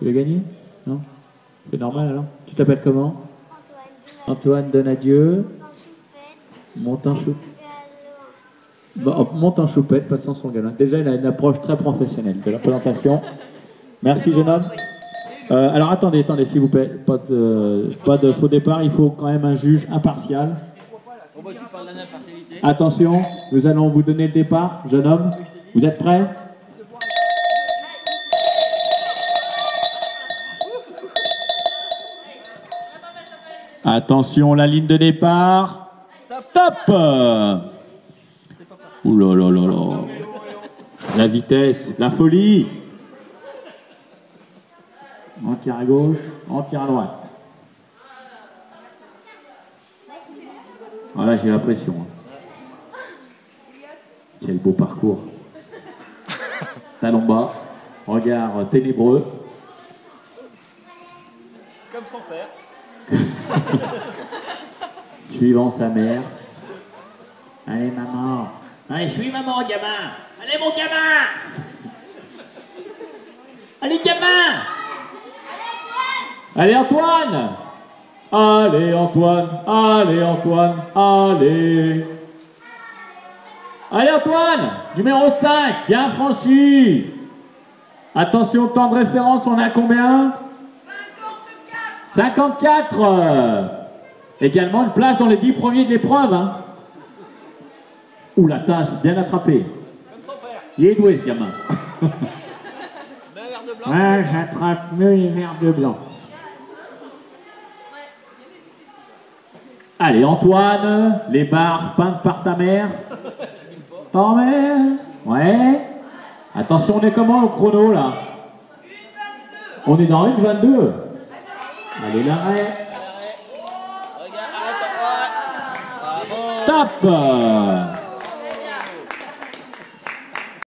Tu veux gagner Non? C'est normal alors Tu t'appelles comment? Antoine Donadieu. Monte en choupette. Bon, monte en choupette, passant son galon. Déjà, il a une approche très professionnelle de la présentation. Merci, jeune homme. Euh, alors attendez, attendez, s'il vous plaît. Pas de, pas de faux départ. Il faut quand même un juge impartial. Attention, nous allons vous donner le départ. Jeune homme, vous êtes prêt Attention, la ligne de départ. Top Ouh là là là là. La vitesse, la folie. On tire à gauche, on tire à droite. Voilà, j'ai la pression. hein. Quel beau parcours. Talon bas, regard ténébreux. Comme son père. suivant sa mère. Allez maman. Allez, suis maman, gamin. Allez mon gamin. Allez gamin. Allez Antoine. Allez Antoine. Allez Antoine. Allez. Allez Antoine. Numéro 5. Bien franchi. Attention, temps de référence, on à combien? 54 Également une place dans les 10 premiers de l'épreuve. Hein. Ouh, la tasse, bien attrapé. Comme son père. Il est doué ce gamin. Blanc. Ouais, j'attrape mieux les verres de blanc. Allez, Antoine, les barres peintes par ta mère. Ta mère Ouais. Attention, on est comment au chrono là? On est dans une 22. Allez, l'arrêt. À l'arrêt. Regarde, arrête. ouais. Bravo. Top